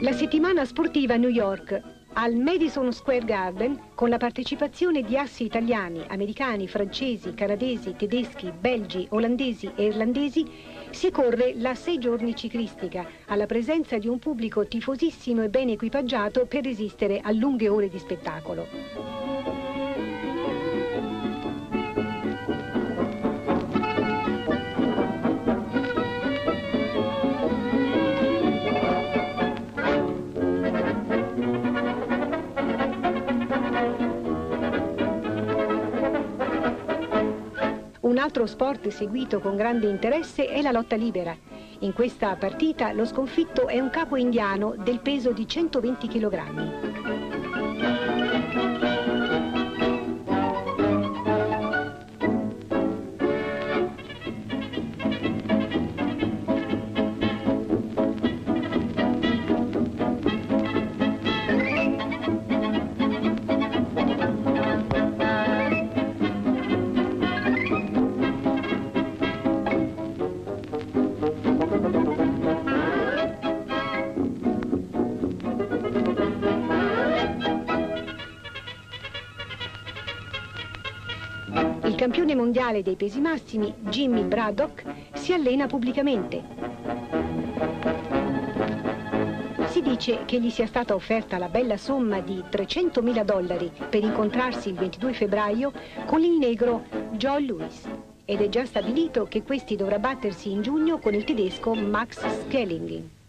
La settimana sportiva a New York, al Madison Square Garden, con la partecipazione di assi italiani, americani, francesi, canadesi, tedeschi, belgi, olandesi e irlandesi, si corre la sei giorni ciclistica, alla presenza di un pubblico tifosissimo e ben equipaggiato per resistere a lunghe ore di spettacolo. Un altro sport seguito con grande interesse è la lotta libera. In questa partita lo sconfitto è un capo indiano del peso di 120 kg. Il campione mondiale dei pesi massimi, Jimmy Braddock, si allena pubblicamente. Si dice che gli sia stata offerta la bella somma di 300.000 dollari per incontrarsi il 22 febbraio con il negro Joe Lewis ed è già stabilito che questi dovrà battersi in giugno con il tedesco Max Schelling.